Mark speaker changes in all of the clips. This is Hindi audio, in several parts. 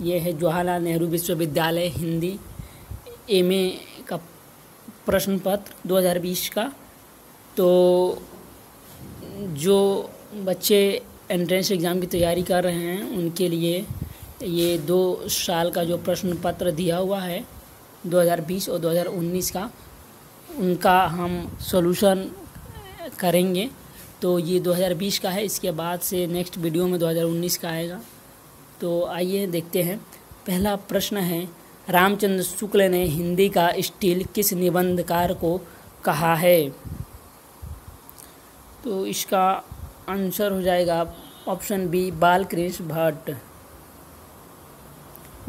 Speaker 1: ये है जवाहरलाल नेहरू विश्वविद्यालय, हिंदी एमए का प्रश्न पत्र 2020 का। तो जो बच्चे एंट्रेंस एग्ज़ाम की तैयारी कर रहे हैं, उनके लिए ये दो साल का जो प्रश्न पत्र दिया हुआ है 2020 और 2019 का, उनका हम सॉल्यूशन करेंगे। तो ये 2020 का है, इसके बाद से नेक्स्ट वीडियो में 2019 का आएगा। तो आइए देखते हैं। पहला प्रश्न है, रामचंद्र शुक्ल ने हिंदी का स्टील किस निबंधकार को कहा है? तो इसका आंसर हो जाएगा ऑप्शन बी, बालकृष्ण भट्ट।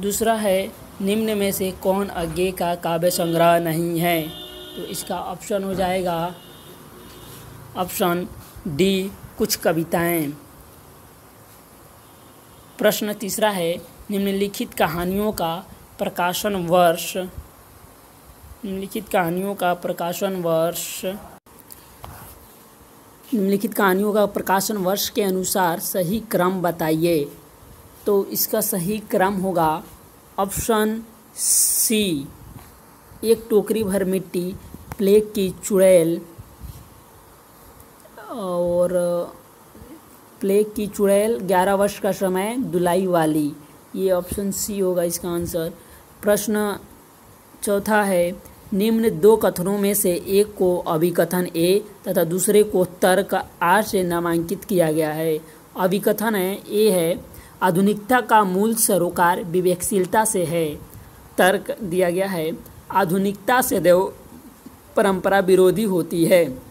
Speaker 1: दूसरा है, निम्न में से कौन अज्ञे का काव्य संग्रह नहीं है? तो इसका ऑप्शन हो जाएगा, ऑप्शन डी, कुछ कविताएँ। प्रश्न तीसरा है, निम्नलिखित कहानियों का प्रकाशन वर्ष। निम्नलिखित कहानियों का प्रकाशन वर्ष। निम्नलिखित कहानियों का प्रकाशन वर्ष के अनुसार सही क्रम बताइए। तो इसका सही क्रम होगा ऑप्शन सी, एक टोकरी भर मिट्टी, प्लेग की चुड़ैल और प्लेग की चुड़ैल, ग्यारह वर्ष का समय, दुलाई वाली। ये ऑप्शन सी होगा इसका आंसर। प्रश्न चौथा है, निम्न दो कथनों में से एक को अभिकथन ए तथा दूसरे को तर्क आर से नामांकित किया गया है। अभिकथन है, ए है, आधुनिकता का मूल सरोकार विवेकशीलता से है। तर्क दिया गया है, आधुनिकता से देव परंपरा विरोधी होती है।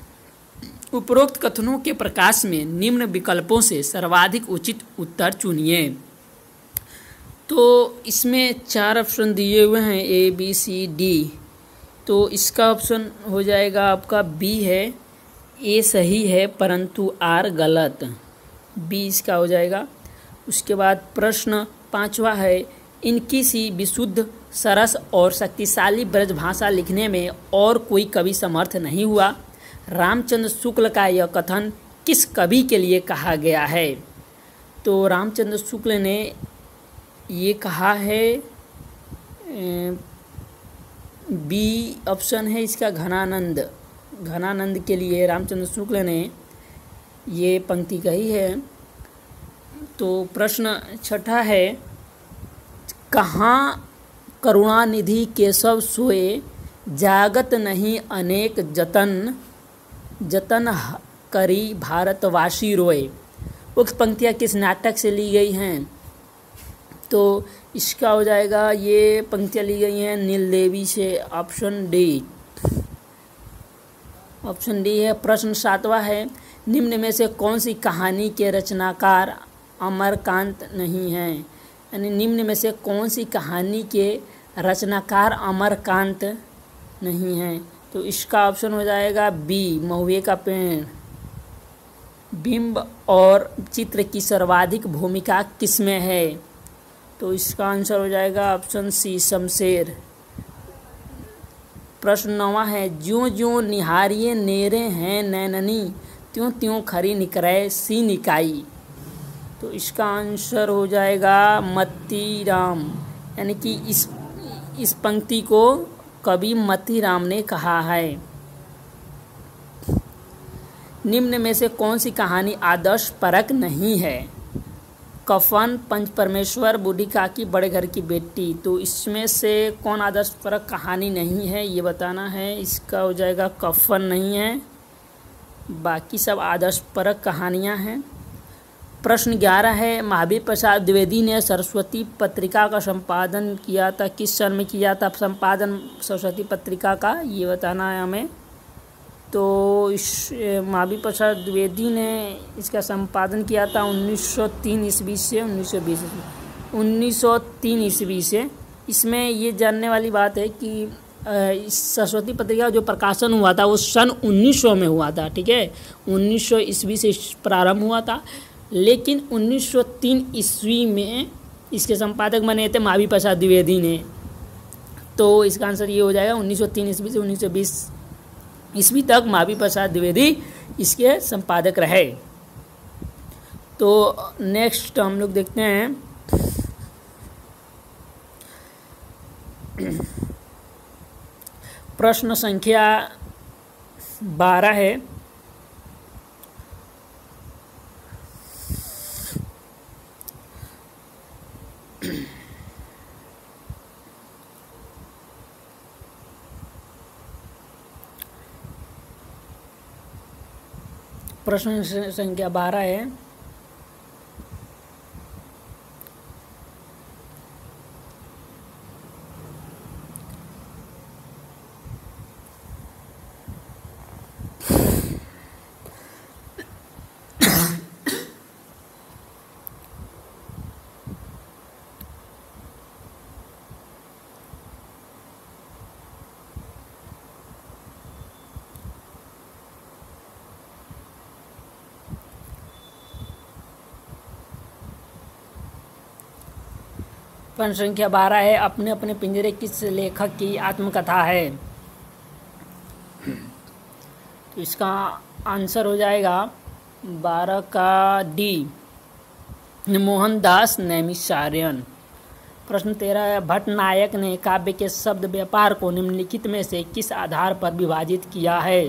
Speaker 1: उपरोक्त कथनों के प्रकाश में निम्न विकल्पों से सर्वाधिक उचित उत्तर चुनिए। तो इसमें चार ऑप्शन दिए हुए हैं ए बी सी डी तो इसका ऑप्शन हो जाएगा आपका बी है ए सही है, परंतु आर गलत। बी इसका हो जाएगा। उसके बाद प्रश्न पांचवा है, इनकी सी विशुद्ध, सरस और शक्तिशाली ब्रजभाषा लिखने में और कोई कवि समर्थ नहीं हुआ। रामचंद्र शुक्ल का यह कथन किस कवि के लिए कहा गया है? तो रामचंद्र शुक्ल ने ये कहा है बी ऑप्शन है इसका घनानंद। घनानंद के लिए रामचंद्र शुक्ल ने ये पंक्ति कही है। तो प्रश्न छठा है, कहाँ करुणानिधि केशव सोए, जागत नहीं अनेक जतन जतन करी भारतवासी रोए। उक्त पंक्तियाँ किस नाटक से ली गई हैं? तो इसका हो जाएगा, ये पंक्तियाँ ली गई हैं नील देवी से, ऑप्शन डी। ऑप्शन डी है, प्रश्न सातवां है, निम्न में से कौन सी कहानी के रचनाकार अमरकांत नहीं हैं? यानी निम्न में से कौन सी कहानी के रचनाकार अमरकांत नहीं हैं? तो इसका ऑप्शन हो जाएगा बी महुए का पेड़। बिंब और चित्र की सर्वाधिक भूमिका किसमें है? तो इसका आंसर हो जाएगा ऑप्शन सी शमशेर। प्रश्न नवा है ज्यो ज्यो निहारिये नेरे हैं नैननी त्यों त्यों खरी निकरे सी निकाई। तो इसका आंसर हो जाएगा मत्ती राम यानी कि इस इस पंक्ति को कवि मती राम ने कहा है। निम्न में से कौन सी कहानी आदर्श परक नहीं है? कफन, पंच परमेश्वर, बूढ़ी काकी, बड़े घर की बेटी। तो इसमें से कौन आदर्श परक कहानी नहीं है, ये बताना है। इसका हो जाएगा कफन नहीं है। बाकी सब आदर्श परक कहानियाँ हैं। प्रश्न ग्यारह है, महावीर प्रसाद द्विवेदी ने सरस्वती पत्रिका का संपादन किया था, किस सन में किया था? संपादन सरस्वती पत्रिका का, ये बताना है हमें। तो इस महावीर प्रसाद द्विवेदी ने इसका संपादन किया था 1903 ईस्वी से 1920 1903 ईस्वी से इसमें ये जानने वाली बात है कि इस सरस्वती पत्रिका जो प्रकाशन हुआ था, वो सन 1900 में हुआ था, ठीक है? 1900 ईस्वी से प्रारंभ हुआ था। लेकिन 1903 ईस्वी में इसके संपादक बने थे महावी प्रसाद द्विवेदी ने। तो इसका आंसर ये हो जाएगा 1903 ईस्वी से 1920 ईस्वी तक महावी प्रसाद द्विवेदी इसके संपादक रहे। तो नेक्स्ट हम लोग देखते हैं। प्रश्न संख्या बारह है। प्रश्न संख्या बारह है। प्रश्न संख्या बारह है, अपने अपने पिंजरे किस लेखक की आत्मकथा है? तो इसका आंसर हो जाएगा बारह का डी मोहनदास नैमिषार्यन। प्रश्न तेरह भट्ट नायक ने काव्य के शब्द व्यापार को निम्नलिखित में से किस आधार पर विभाजित किया है?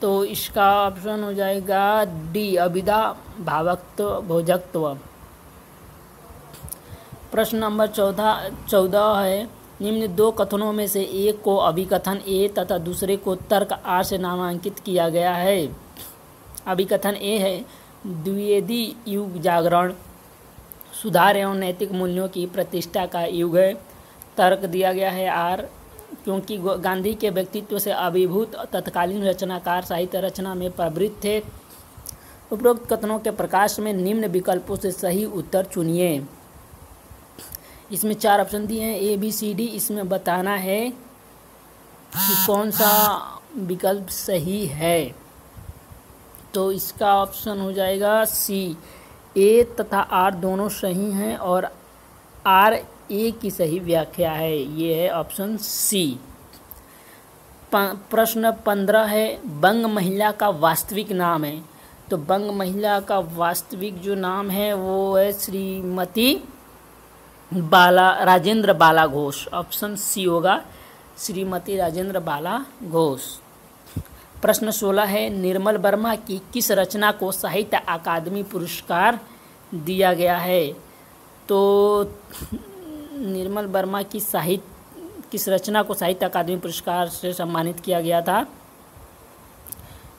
Speaker 1: तो इसका ऑप्शन हो जाएगा डी अविदा भावत्व भोजकत्व प्रश्न नंबर चौदह चौदह है, निम्न दो कथनों में से एक को अभिकथन ए तथा दूसरे को तर्क आर से नामांकित किया गया है। अभिकथन ए है, द्विवेदी युग जागरण, सुधार एवं नैतिक मूल्यों की प्रतिष्ठा का युग है। तर्क दिया गया है आर, क्योंकि गांधी के व्यक्तित्व से अभिभूत तत्कालीन रचनाकार, साहित्य रचना में प्रवृत्त थे। उपरोक्त कथनों के प्रकाश में निम्न विकल्पों से सही उत्तर चुनिए। इसमें चार ऑप्शन दिए हैं ए बी सी डी इसमें बताना है कि कौन सा विकल्प सही है। तो इसका ऑप्शन हो जाएगा सी ए तथा आर दोनों सही हैं और आर ए की सही व्याख्या है। ये है ऑप्शन सी प्रश्न पंद्रह है, बंग महिला का वास्तविक नाम है। तो बंग महिला का वास्तविक जो नाम है, वो है श्रीमती बाला, राजेंद्र बाला घोष. ऑप्शन सी होगा, श्रीमती राजेंद्र बाला घोष. प्रश्न सोलह है, निर्मल वर्मा की किस रचना को साहित्य अकादमी पुरस्कार दिया गया है? तो निर्मल वर्मा की साहित्य किस रचना को साहित्य अकादमी पुरस्कार से सम्मानित किया गया था?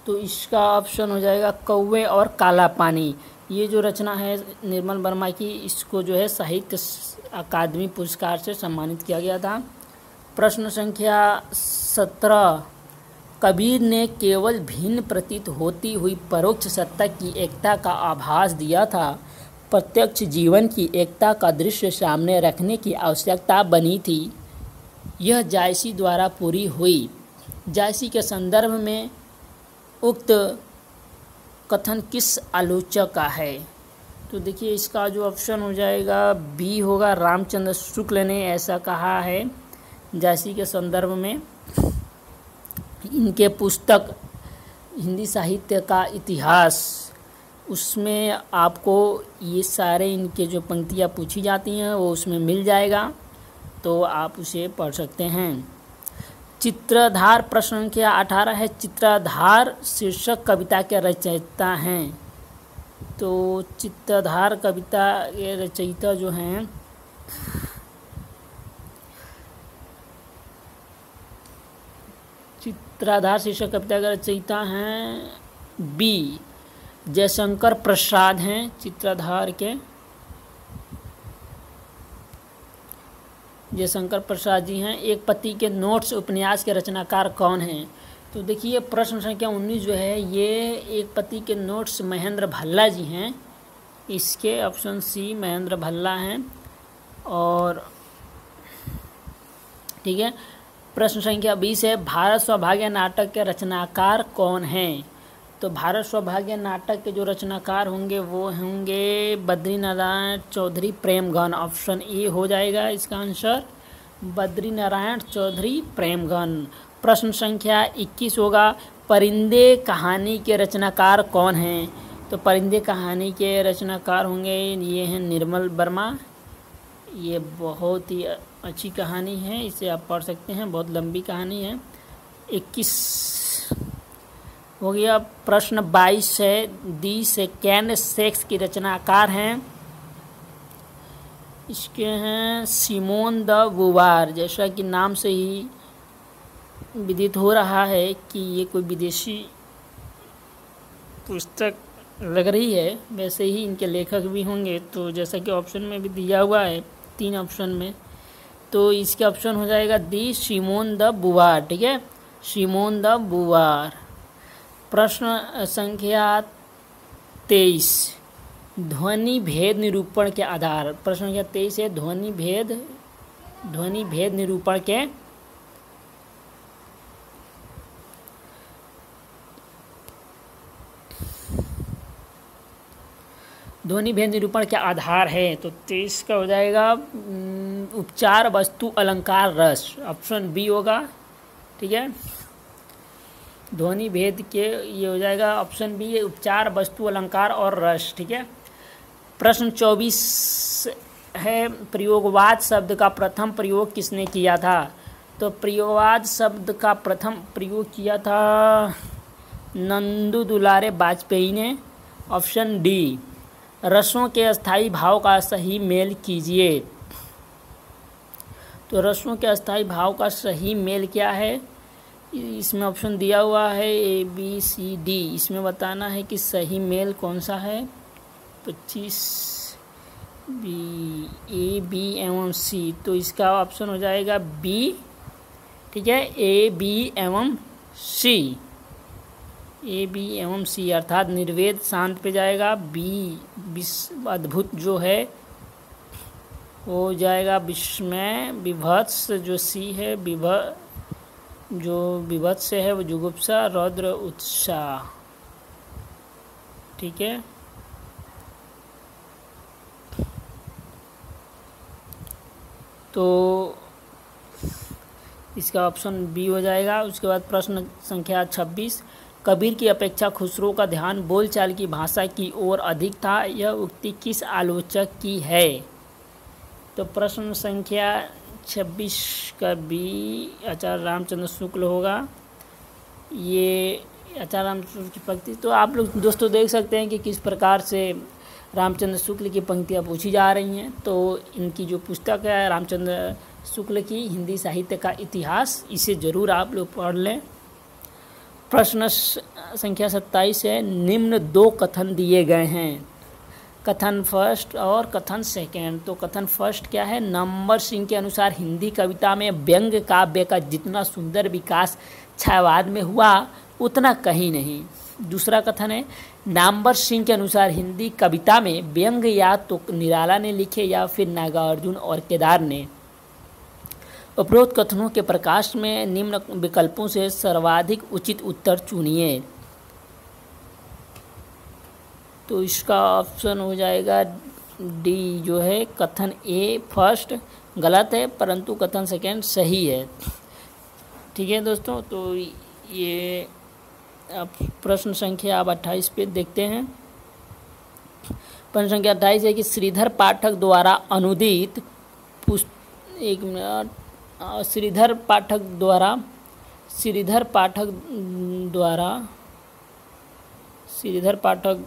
Speaker 1: तो इसका ऑप्शन हो जाएगा कौवे और काला पानी. ये जो रचना है निर्मल वर्मा की, इसको जो है साहित्य अकादमी पुरस्कार से सम्मानित किया गया था। प्रश्न संख्या सत्रह, कबीर ने केवल भिन्न प्रतीत होती हुई परोक्ष सत्ता की एकता का आभास दिया था। प्रत्यक्ष जीवन की एकता का दृश्य सामने रखने की आवश्यकता बनी थी। यह जायसी द्वारा पूरी हुई। जायसी के संदर्भ में उक्त कथन किस आलोचक का है? तो देखिए, इसका जो ऑप्शन हो जाएगा बी होगा रामचंद्र शुक्ल ने ऐसा कहा है जैसी के संदर्भ में। इनके पुस्तक, हिंदी साहित्य का इतिहास, उसमें आपको ये सारे इनके जो पंक्तियाँ पूछी जाती हैं, वो उसमें मिल जाएगा तो आप उसे पढ़ सकते हैं। चित्रधार प्रश्न संख्या अठारह है। चित्रधार शीर्षक कविता के रचयिता हैं। तो चित्रधार कविता के रचयिता जो हैं, चित्राधार शीर्षक कविता के रचयिता हैं बी जयशंकर प्रसाद हैं चित्राधार के। जयशंकर प्रसाद जी हैं, एक पति के नोट्स उपन्यास के रचनाकार कौन हैं? तो देखिए, प्रश्न संख्या उन्नीस जो है, ये एक पति के नोट्स महेंद्र भल्ला जी हैं। इसके ऑप्शन सी महेंद्र भल्ला हैं। और ठीक है, प्रश्न संख्या बीस है, भारत सौभाग्य नाटक के रचनाकार कौन हैं? तो भारत सौभाग्य नाटक के जो रचनाकार होंगे, वो होंगे बद्री नारायण चौधरी प्रेमगन ऑप्शन ए हो जाएगा इसका आंसर। बद्री नारायण चौधरी प्रेमगन प्रश्न संख्या 21 होगा। परिंदे कहानी के रचनाकार कौन हैं? तो परिंदे कहानी के रचनाकार होंगे, ये हैं निर्मल वर्मा। ये बहुत ही अच्छी कहानी है, इसे आप पढ़ सकते हैं, बहुत लंबी कहानी है। इक्कीस हो गया। प्रश्न बाईस है दी सेकेंड सेक्स की रचनाकार हैं। इसके हैं सिमोन द बुवार जैसा कि नाम से ही विदित हो रहा है कि ये कोई विदेशी पुस्तक लग रही है। वैसे ही इनके लेखक भी होंगे। तो जैसा कि ऑप्शन में भी दिया हुआ है, तीन ऑप्शन में तो इसका ऑप्शन हो जाएगा दी शिमोन द बुवार ठीक है? शिमोन द बुवार प्रश्न संख्या तेईस, ध्वनि भेद निरूपण के आधार। प्रश्न संख्या तेईस है, ध्वनि भेद ध्वनि भेद निरूपण के ध्वनि भेद निरूपण के आधार है। तो तेईस का हो जाएगा उपचार वस्तु अलंकार रस। ऑप्शन बी होगा, ठीक है? ध्वनि भेद के ये हो जाएगा ऑप्शन बी उपचार, वस्तु, अलंकार और रस, ठीक है? प्रश्न चौबीस है, प्रयोगवाद शब्द का प्रथम प्रयोग किसने किया था? तो प्रयोगवाद शब्द का प्रथम प्रयोग किया था नंदू दुलारे वाजपेयी ने। ऑप्शन डी रसों के अस्थाई भाव का सही मेल कीजिए। तो रसों के अस्थाई भाव का सही मेल क्या है? इसमें ऑप्शन दिया हुआ है ए बी सी डी इसमें बताना है कि सही मेल कौन सा है? पच्चीस बी ए बी एवं सी तो इसका ऑप्शन हो जाएगा बी ठीक है? ए बी एवं सी ए बी एवं सी अर्थात निर्वेद शांत पे जाएगा। बी विश्व अद्भुत जो है हो जाएगा में विभत्स जो सी है, विभ जो विभत्स है वो जुगुप्सा, रौद्र उत्साह ठीक है? तो इसका ऑप्शन बी हो जाएगा। उसके बाद प्रश्न संख्या छब्बीस। कबीर की अपेक्षा खुसरो का ध्यान बोलचाल की भाषा की ओर अधिक था। यह उक्ति किस आलोचक की है? तो प्रश्न संख्या छब्बीस का बी आचार्य रामचंद्र शुक्ल होगा। ये आचार्य रामचंद्र की पंक्ति। तो आप लोग दोस्तों देख सकते हैं कि किस प्रकार से रामचंद्र शुक्ल की पंक्तियाँ पूछी जा रही हैं। तो इनकी जो पुस्तक है रामचंद्र शुक्ल की हिंदी साहित्य का इतिहास, इसे ज़रूर आप लोग पढ़ लें। प्रश्न संख्या सत्ताईस है, निम्न दो कथन दिए गए हैं। कथन फ़र्स्ट और कथन सेकेंड। तो कथन फ़र्स्ट क्या है? नंबर सिंह के अनुसार हिंदी कविता में व्यंग काव्य का जितना सुंदर विकास छायावाद में हुआ, उतना कहीं नहीं। दूसरा कथन है, नामवर सिंह के अनुसार हिंदी कविता में व्यंग या तो निराला ने लिखे या फिर नागार्जुन और केदार ने। उपरोक्त कथनों के प्रकाश में निम्न विकल्पों से सर्वाधिक उचित उत्तर चुनिए। तो इसका ऑप्शन हो जाएगा डी जो है, कथन ए फ़र्स्ट गलत है, परंतु कथन सेकेंड सही है। ठीक है दोस्तों तो ये अब प्रश्न संख्या आप अट्ठाईस पे देखते हैं। प्रश्न संख्या अट्ठाईस है कि श्रीधर पाठक द्वारा अनुदित पुस्त एक मिनट श्रीधर पाठक द्वारा, श्रीधर पाठक द्वारा, श्रीधर पाठक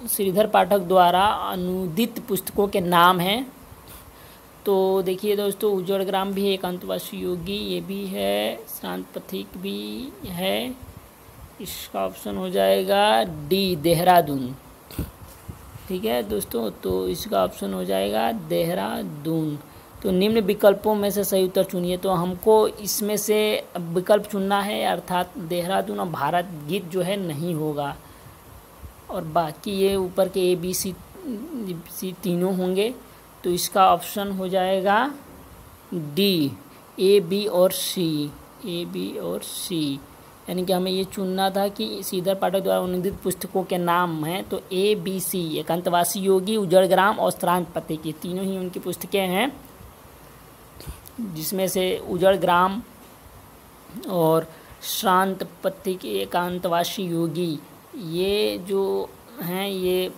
Speaker 1: श्रीधर पाठक द्वारा अनुदित पुस्तकों के नाम हैं। तो देखिए दोस्तों, उज्जवल ग्राम भी एक अंतवासी योगी ये भी है, शांत पथिक भी है। इसका ऑप्शन हो जाएगा डी, देहरादून। ठीक है दोस्तों तो इसका ऑप्शन हो जाएगा देहरादून। तो निम्न विकल्पों में से सही उत्तर चुनिए। तो हमको इसमें से विकल्प चुनना है, अर्थात देहरादून और भारत गीत जो है नहीं होगा। और बाकी ये ऊपर के ए बी सी सी तीनों होंगे तो इसका ऑप्शन हो जाएगा डी ए बी और सी ए बी और सी यानी कि हमें ये चुनना था कि सीधर पाठक द्वारा अनुदित पुस्तकों के नाम हैं तो ए बी सी एकांतवासी योगी उजड़ ग्राम और श्रांत पते की तीनों ही उनकी पुस्तकें हैं, जिसमें से उजड़ ग्राम और शांत पत्ती के एकांतवासी योगी ये जो हैं, ये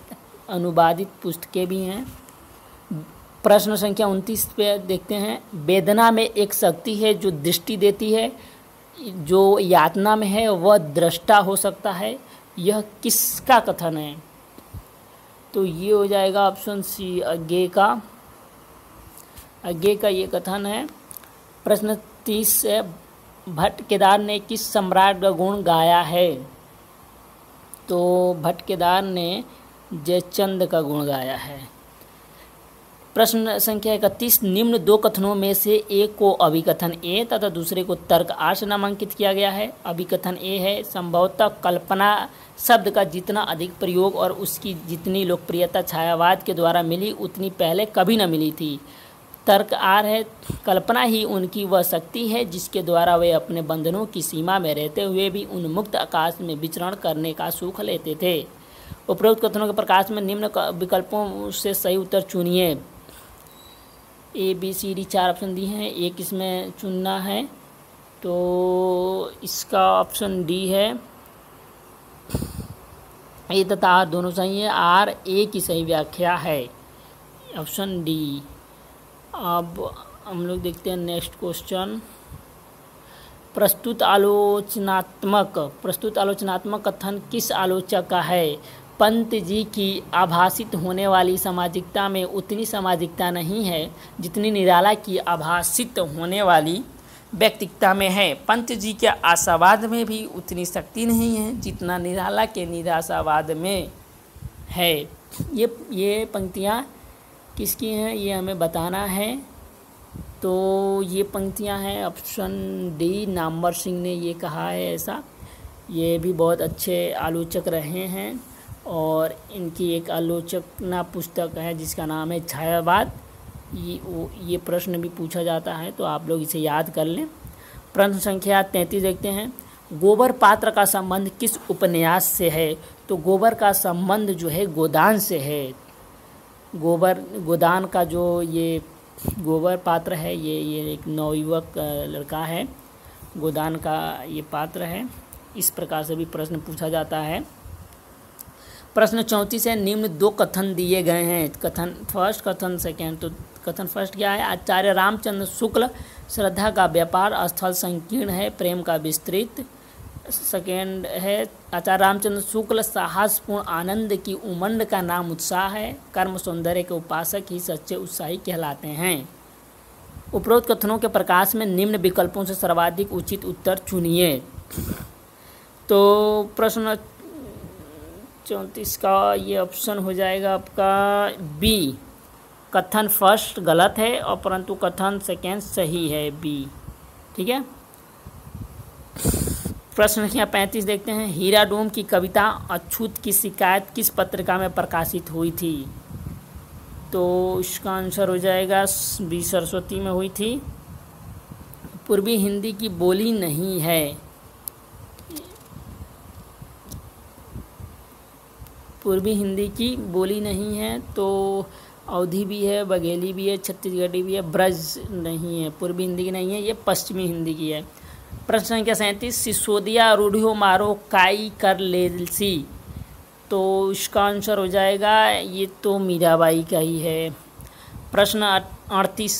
Speaker 1: अनुवादित पुस्तकें भी हैं। प्रश्न संख्या उनतीस पे देखते हैं। वेदना में एक शक्ति है जो दृष्टि देती है। जो यातना में है, वह दृष्टा हो सकता है। यह किसका कथन है? तो ये हो जाएगा ऑप्शन सी अज्ञे का। अज्ञे का ये कथन है। प्रश्न तीस है, भट्ट केदार ने किस सम्राट का गुण गाया है? तो भट्ट केदार ने जयचंद का गुण गाया है। प्रश्न संख्या इकतीस, निम्न दो कथनों में से एक को अभिकथन ए तथा दूसरे को तर्क आर से नामांकित किया गया है। अभिकथन ए है, संभवतः कल्पना शब्द का जितना अधिक प्रयोग और उसकी जितनी लोकप्रियता छायावाद के द्वारा मिली, उतनी पहले कभी न मिली थी। तर्क आर है, कल्पना ही उनकी वह शक्ति है, जिसके द्वारा वे अपने बंधनों की सीमा में रहते हुए भी उन्मुक्त आकाश में विचरण करने का सुख लेते थे। उपरोक्त कथनों के प्रकाश में निम्न विकल्पों से सही उत्तर चुनिए। ए बी सी डी चार ऑप्शन दिए हैं। एक इसमें चुनना है तो इसका ऑप्शन डी है। ए तथा आर दोनों सही है। आर ए की सही व्याख्या है। ऑप्शन डी अब हम लोग देखते हैं नेक्स्ट क्वेश्चन प्रस्तुत आलोचनात्मक प्रस्तुत आलोचनात्मक कथन किस आलोचक का है? पंत जी की आभासित होने वाली सामाजिकता में उतनी सामाजिकता नहीं है जितनी निराला की आभासित होने वाली व्यक्तिकता में है। पंत जी के आशावाद में भी उतनी शक्ति नहीं है जितना निराला के निराशावाद में है। ये ये पंक्तियाँ किसकी हैं, ये हमें बताना है। तो ये पंक्तियाँ हैं, ऑप्शन डी, नामवर सिंह ने ये कहा है ऐसा। ये भी बहुत अच्छे आलोचक रहे हैं और इनकी एक आलोचना पुस्तक है, जिसका नाम है छायावाद। ये वो, ये प्रश्न भी पूछा जाता है तो आप लोग इसे याद कर लें। प्रश्न संख्या तैंतीस देखते हैं। गोबर पात्र का संबंध किस उपन्यास से है? तो गोबर का संबंध जो है, गोदान से है। गोबर, गोदान का जो ये गोबर पात्र है, ये ये एक नवयुवक लड़का है। गोदान का ये पात्र है। इस प्रकार से भी प्रश्न पूछा जाता है। प्रश्न चौंतीस है, निम्न दो कथन दिए गए हैं। कथन फ़र्स्ट, कथन सेकेंड तो कथन फ़र्स्ट क्या है? आचार्य रामचंद्र शुक्ल, श्रद्धा का व्यापार, स्थल संकीर्ण है, प्रेम का विस्तृत। सेकेंड है आचार्य रामचंद्र शुक्ल साहसपूर्ण आनंद की उमंड का नाम उत्साह है। कर्म सौंदर्य के उपासक ही सच्चे उत्साही कहलाते हैं। उपरोक्त कथनों के प्रकाश में निम्न विकल्पों से सर्वाधिक उचित उत्तर चुनिए। तो प्रश्न चौंतीस का ये ऑप्शन हो जाएगा आपका बी कथन फ़र्स्ट गलत है और परंतु कथन सेकेंड सही है बी ठीक है? प्रश्न संख्या पैंतीस देखते हैं। हीरा डोम की कविता अछूत की शिकायत किस पत्रिका में प्रकाशित हुई थी? तो इसका आंसर हो जाएगा बी सरस्वती में हुई थी। पूर्वी हिंदी की बोली नहीं है। पूर्वी हिंदी की बोली नहीं है तो अवधि भी है, बघेली भी है, छत्तीसगढ़ी भी है, ब्रज नहीं है। पूर्वी हिंदी की नहीं है, ये पश्चिमी हिंदी की है। प्रश्न संख्या सैंतीस, सिसोदिया, रूढ़ियो मारो, काई कर लेसी तो इसका आंसर हो जाएगा, ये तो मीराबाई का ही है। प्रश्न अड़तीस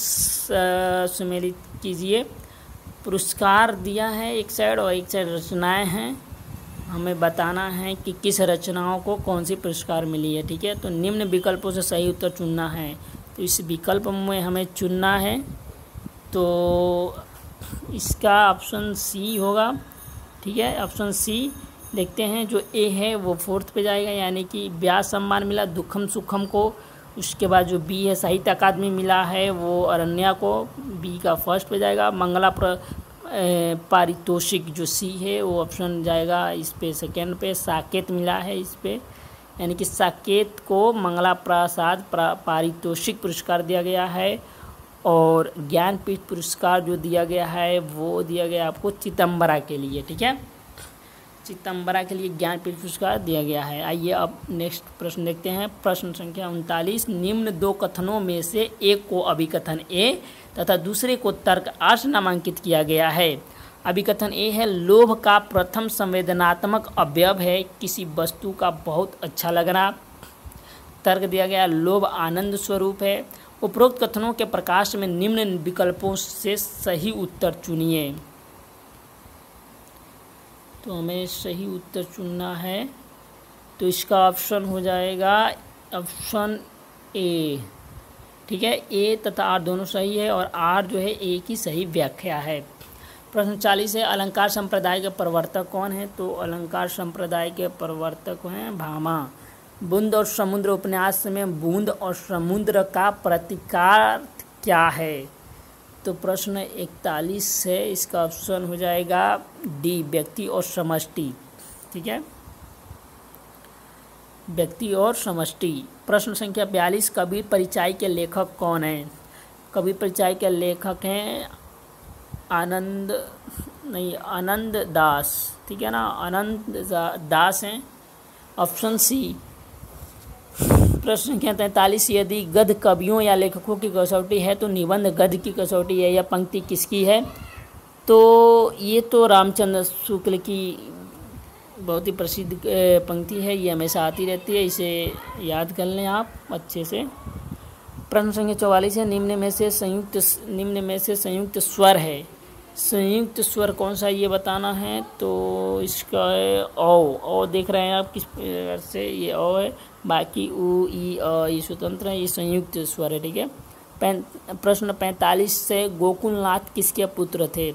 Speaker 1: सुमेलित कीजिए। पुरस्कार दिया है एक साइड और एक साइड रचनाएँ हैं। हमें बताना है कि किस रचनाओं को कौन सी पुरस्कार मिली है, ठीक है? तो निम्न विकल्पों से सही उत्तर चुनना है। तो इस विकल्प में हमें चुनना है। तो इसका ऑप्शन सी होगा, ठीक है? ऑप्शन सी, देखते हैं जो ए है, वो फोर्थ पे जाएगा, यानी कि ब्याज सम्मान मिला, दुखम सुखम को। उसके बाद जो बी है, साहित्य अकादमी मिला है, वो अरण्या को, बी का फ़र्स्ट पे जाएगा। मंगला प्र पारितोषिक जो सी है, वो ऑप्शन जाएगा इस पे सेकेंड पे, साकेत मिला है इस पे। यानी कि साकेत को मंगला प्रसाद पारितोषिक पुरस्कार दिया गया है। और ज्ञानपीठ पुरस्कार जो दिया गया है, वो दिया गया आपको चितम्बरा के लिए, ठीक है? चितम्बरा के लिए ज्ञानपीठ पुरस्कार दिया गया है। आइए अब नेक्स्ट प्रश्न देखते हैं। प्रश्न संख्या उनतालीस, निम्न दो कथनों में से एक को अभिकथन ए तथा दूसरे को तर्क आश नामांकित किया गया है। अभिकथन ए है, लोभ का प्रथम संवेदनात्मक अवयव है, किसी वस्तु का बहुत अच्छा लगना। तर्क दिया गया, लोभ आनंद स्वरूप है उपरोक्त कथनों के प्रकाश में निम्न विकल्पों से सही उत्तर चुनिए। तो हमें सही उत्तर चुनना है। तो इसका ऑप्शन हो जाएगा ऑप्शन ए। ठीक है? ए तथा आर दोनों सही है और आर जो है ए की सही व्याख्या है। प्रश्न चालीस है, अलंकार संप्रदाय के प्रवर्तक कौन है? तो अलंकार संप्रदाय के प्रवर्तक हैं भामा। बूंद और समुद्र उपन्यास में बूंद और समुद्र का प्रतिकार क्या है? तो प्रश्न इकतालीस है, इसका ऑप्शन हो जाएगा डी व्यक्ति और समष्टि। ठीक है? व्यक्ति और समष्टि। प्रश्न संख्या बयालीस, कबीर परिचय के लेखक कौन हैं? कबीर परिचय के लेखक हैं आनंद, नहीं, आनंद दास। ठीक है ना? आनंद दास हैं। ऑप्शन सी प्रश्न संख्या तैंतालीस यदि गद्य कवियों या लेखकों की कसौटी है तो निबंध गद्य की कसौटी है या पंक्ति किसकी है? तो ये तो रामचंद्र शुक्ल की बहुत ही प्रसिद्ध पंक्ति है। ये हमेशा आती रहती है। इसे याद कर लें आप अच्छे से। प्रश्न संख्या चौवालीस है। निम्न में से संयुक्त निम्न में से संयुक्त स्वर है। संयुक्त स्वर कौन सा ये बताना है। तो इसका ओ ओ देख रहे हैं आप किस से ये ओ है। बाकी उ ई अ, ये स्वतंत्र ये संयुक्त स्वर है, ठीक है? प्रश्न पैंतालीस से गोकुलनाथ किसके पुत्र थे?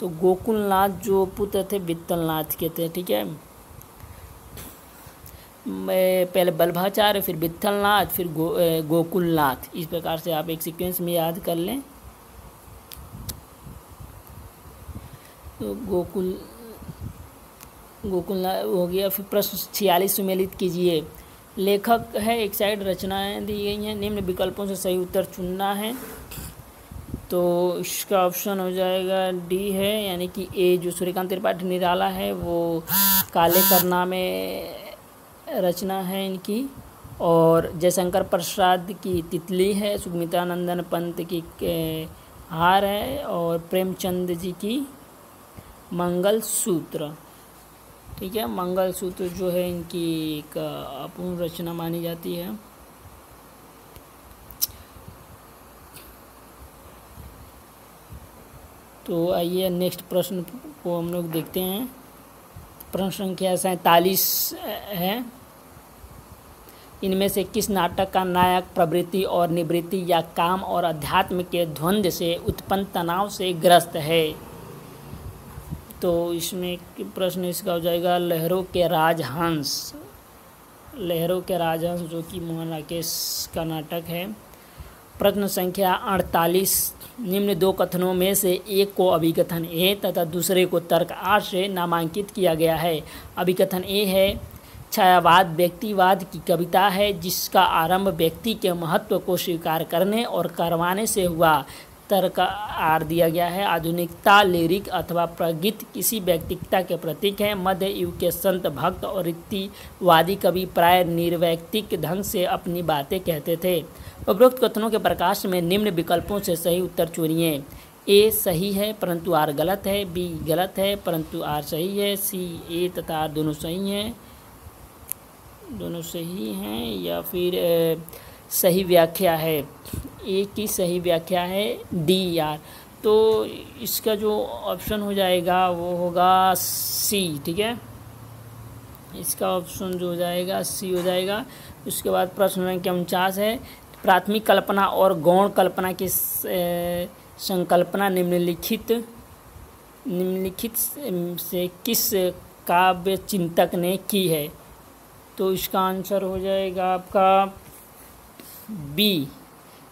Speaker 1: तो गोकुलनाथ जो पुत्र थे, वित्तलनाथ के थे, ठीक है? मैं पहले बल्भाचार्य, फिर वित्थलनाथ फिर गो गोकुलनाथ। इस प्रकार से आप एक सीक्वेंस में याद कर लें। तो गोकुल, गोकुलनाथ हो गया, फिर प्रश्न छियालीस सुमेलित कीजिए। लेखक है, एक साइड रचनाएँ दी गई हैं, निम्न विकल्पों से सही उत्तर चुनना है। तो इसका ऑप्शन हो जाएगा डी है, यानी कि ए जो सूर्यकांत त्रिपाठी निराला है, वो काले करना में रचना है इनकी। और जयशंकर प्रसाद की तितली है सुमित्रानंदन पंत की हार है, और प्रेमचंद जी की मंगल सूत्र ठीक है मंगल सूत्र जो है इनकी एक अपूर्ण रचना मानी जाती है। तो आइए नेक्स्ट प्रश्न को हम लोग देखते हैं। प्रश्न संख्या सैतालीस है। इनमें से किस नाटक का नायक प्रवृत्ति और निवृत्ति या काम और अध्यात्म के द्वंद्व से उत्पन्न तनाव से ग्रस्त है? तो इसमें प्रश्न इसका हो जाएगा, लहरों के राजहंस। लहरों के राजहंस जो कि मोहन राकेश का नाटक है। प्रश्न संख्या अड़तालीस, निम्न दो कथनों में से एक को अभिकथन ए तथा दूसरे को तर्क आर से नामांकित किया गया है। अभिकथन ए है, छायावाद व्यक्तिवाद की कविता है, जिसका आरंभ व्यक्ति के महत्व को स्वीकार करने और करवाने से हुआ। तर्क आर दिया गया है। आधुनिकता लिरिक अथवा प्रगीत किसी व्यक्तिकता के प्रतीक हैं। मध्य युग के संत भक्त और रीतिवादी कवि प्राय निर्वैक्तिक ढंग से अपनी बातें कहते थे। उपरोक्त कथनों के प्रकाश में निम्न विकल्पों से सही उत्तर चुनिए। ए सही है परंतु आर गलत है। बी गलत है परंतु आर सही है। सी ए तथा आर दोनों सही हैं। दोनों सही हैं या फिर ए, सही व्याख्या है। ए की सही व्याख्या है डी आर तो इसका जो ऑप्शन हो जाएगा, वो होगा सी ठीक है? इसका ऑप्शन जो हो जाएगा सी हो जाएगा। उसके बाद प्रश्न संख्या उनचास है। प्राथमिक कल्पना और गौण कल्पना की संकल्पना निम्नलिखित निम्नलिखित से किस काव्य चिंतक ने की है? तो इसका आंसर हो जाएगा आपका बी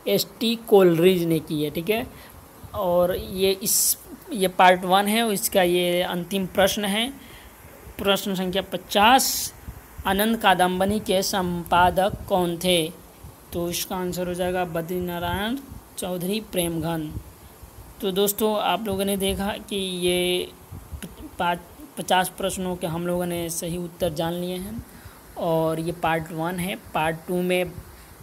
Speaker 1: एस टी कोलरिज ने की है, ठीक है? और ये इस, ये पार्ट वन है इसका ये अंतिम प्रश्न है। प्रश्न संख्या पचास, आनंद कादम्बनी के संपादक कौन थे? तो इसका आंसर हो जाएगा बद्री नारायण चौधरी प्रेमघन। तो दोस्तों, आप लोगों ने देखा कि ये पाँच, पचास प्रश्नों के हम लोगों ने सही उत्तर जान लिए हैं। और ये पार्ट वन है। पार्ट टू में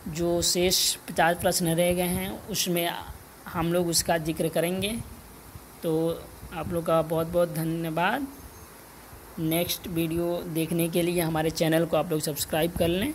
Speaker 1: जो शेष पचास प्रश्न रह गए हैं, उसमें हम लोग उसका ज़िक्र करेंगे। तो आप लोग का बहुत बहुत धन्यवाद। नेक्स्ट वीडियो देखने के लिए हमारे चैनल को आप लोग सब्सक्राइब कर लें।